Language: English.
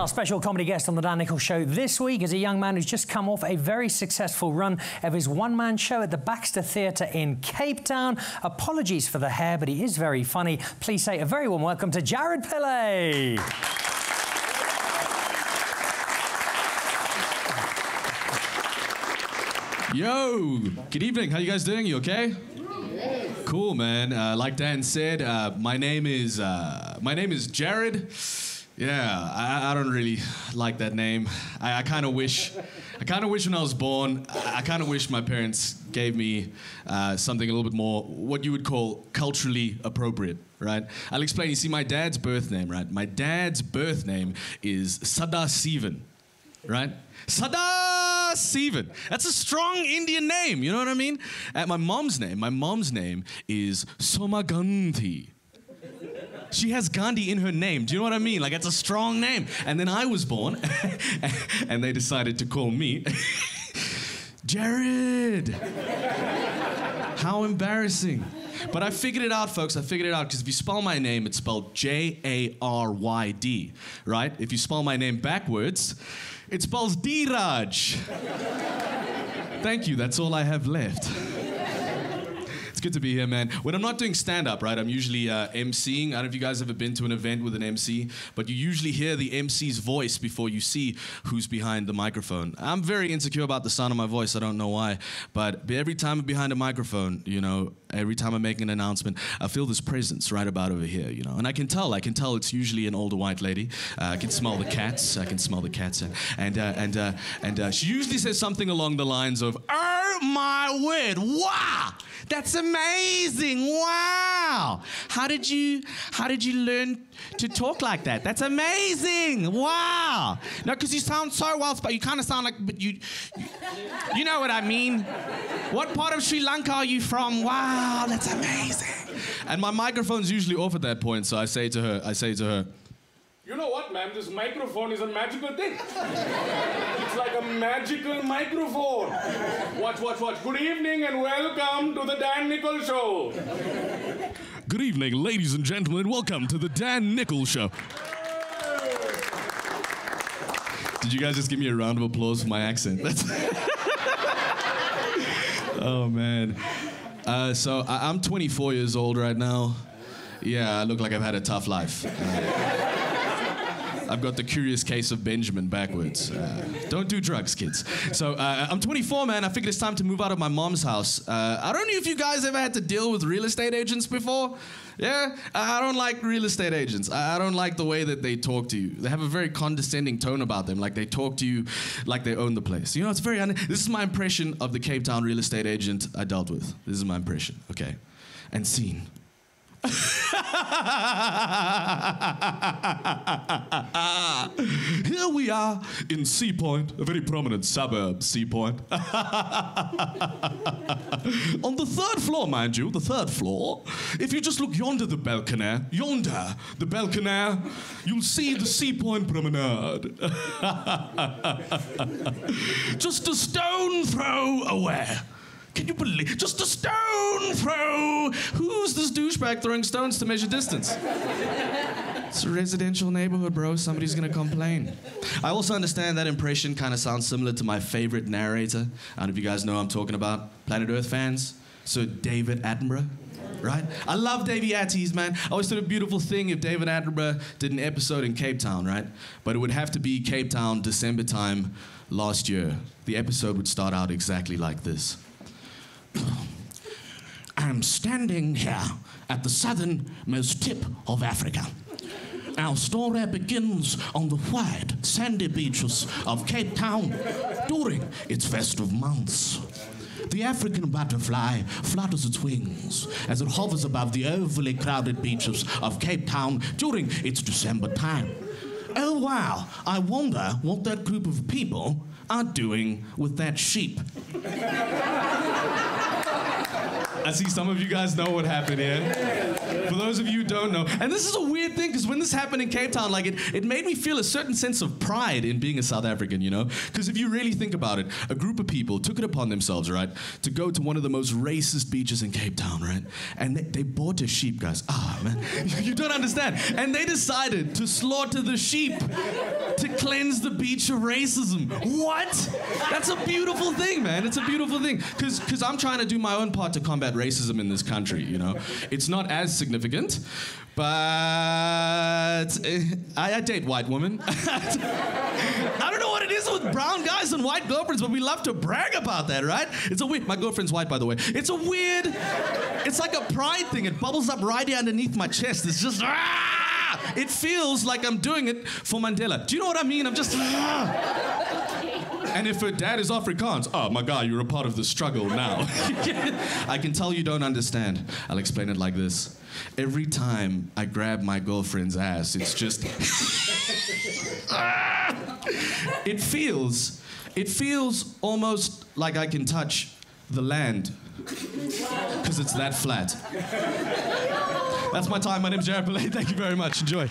Our special comedy guest on the Dan Nicholl's Show this week is a young man who's just come off a very successful run of his one-man show at the Baxter Theatre in Cape Town. Apologies for the hair, but he is very funny. Please say a very warm welcome to Jaryd Pillay. Yo, good evening. How you guys doing? You okay? Cool, man. Uh, like Dan said, uh, my name is uh, my name is Jaryd. Yeah, I, I don't really like that name. I, I kind of wish, I kind of wish when I was born, I, I kind of wish my parents gave me uh, something a little bit more, what you would call culturally appropriate, right? I'll explain. You see, my dad's birth name, right? My dad's birth name is Sada Sivan, right? Sada Sivan. That's a strong Indian name. You know what I mean? And my mom's name, my mom's name is Somagandhi. She has Gandhi in her name. Do you know what I mean? Like, it's a strong name. And then I was born, and they decided to call me Jaryd. How embarrassing. But I figured it out, folks. I figured it out because if you spell my name, it's spelled J A R Y D, right? If you spell my name backwards, it spells D Raj. Thank you. That's all I have left. It's good to be here, man. When I'm not doing stand up, right, I'm usually uh. I don't know if you guys have ever been to an event with an MC, but you usually hear the MC's voice before you see who's behind the microphone. I'm very insecure about the sound of my voice. I don't know why. But every time I'm behind a microphone, you know, every time I'm making an announcement, I feel this presence right about over here, you know. And I can tell, I can tell it's usually an older white lady. Uh, I can smell the cats. I can smell the cats. And, and, uh, and, uh, and uh, she usually says something along the lines of, Oh my word, wow! That's amazing. Wow. How did you how did you learn to talk like that? That's amazing. Wow. No, because you sound so well spoken. You kind of sound like but you, you you know what I mean. What part of Sri Lanka are you from? Wow, that's amazing. And my microphone's usually off at that point, so I say to her, I say to her, You know what, ma'am? This microphone is a magical thing. it's like a magical microphone. Watch, watch, watch. Good evening and welcome to the Dan Nicholl's Show. Good evening, ladies and gentlemen. Welcome to the Dan Nicholl's Show. Did you guys just give me a round of applause for my accent? Oh man. Uh, so I- I'm 24 years old right now. Yeah, I look like I've had a tough life. Uh, I've got the curious case of Benjamin backwards. Uh, don't do drugs, kids. So uh, I'm 24, man. I figured it's time to move out of my mom's house. Uh, I don't know if you guys ever had to deal with real estate agents before. Yeah, I don't like real estate agents. I I don't like the way that they talk to you. They have a very condescending tone about them. Like they talk to you like they own the place. You know, it's very. Un- this is my impression of the Cape Town real estate agent I dealt with. This is my impression. Okay, and scene. Here we are in Sea Point, a very prominent suburb, Sea Point. On the third floor, mind you, the third floor, if you just look yonder the balcony, yonder the balcony, you'll see the Sea Point promenade. just a stone throw away. Can you believe? Just a stone throw. Who's this douchebag throwing stones to measure distance? It's a residential neighborhood, bro. Somebody's gonna complain. I also understand that impression kind of sounds similar to my favorite narrator. I don't know if you guys know I'm talking about. Planet Earth fans? Sir David Attenborough. Right? I love Davey Atties, man. I always thought a beautiful thing if David Attenborough did an episode in Cape Town, right? But it would have to be Cape Town, December time last year. The episode would start out exactly like this. I'm standing here at the southernmost tip of Africa. Our story begins on the white, sandy beaches of Cape Town during its festive months. The African butterfly flutters its wings as it hovers above the overly crowded beaches of Cape Town during its December time. Oh wow, I wonder what that group of people are doing with that sheep. I see some of you guys know what happened here. For those of you who don't know, and this is a weird thing because when this happened in Cape Town, like it, it made me feel a certain sense of pride in being a South African, you know? Because if you really think about it, a group of people took it upon themselves, right, to go to one of the most racist beaches in Cape Town, right? And they, they bought a sheep, guys. Ah, man, you don't understand. And they decided to slaughter the sheep to cleanse the beach of racism. What? That's a beautiful thing, man. It's a beautiful thing. Because I'm trying to do my own part to combat racism in this country, you know? It's not as significant, but I, I date white women. I don't know what it is with brown guys and white girlfriends, but we love to brag about that, right? It's a weird. My girlfriend's white, by the way. It's a weird. It's like a pride thing. It bubbles up right here underneath my chest. It's just. Ah! It feels like I'm doing it for Mandela. Do you know what I mean? I'm just. Ah! And if her dad is Afrikaans, oh my God, you're a part of the struggle now. I can tell you don't understand. I'll explain it like this. Every time I grab my girlfriend's ass, it's just. it feels, it feels almost like I can touch the land because it's that flat. That's my time. My name's Jaryd Pillay. Thank you very much. Enjoy.